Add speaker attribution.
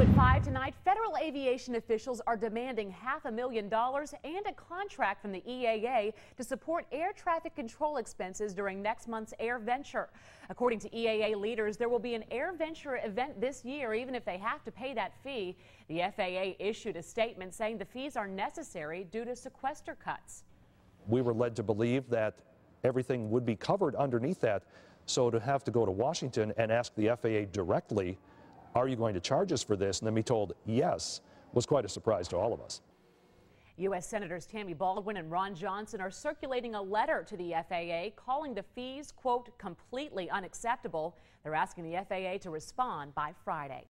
Speaker 1: At 5 tonight, federal aviation officials are demanding half a million dollars and a contract from the EAA to support air traffic control expenses during next month's AirVenture. According to EAA leaders, there will be an AirVenture event this year, even if they have to pay that fee. The FAA issued a statement saying the fees are necessary due to sequester cuts.
Speaker 2: We were led to believe that everything would be covered underneath that. So to have to go to Washington and ask the FAA directly are you going to charge us for this? And then be told yes was quite a surprise to all of us.
Speaker 1: U.S. Senators Tammy Baldwin and Ron Johnson are circulating a letter to the FAA calling the fees, quote, completely unacceptable. They're asking the FAA to respond by Friday.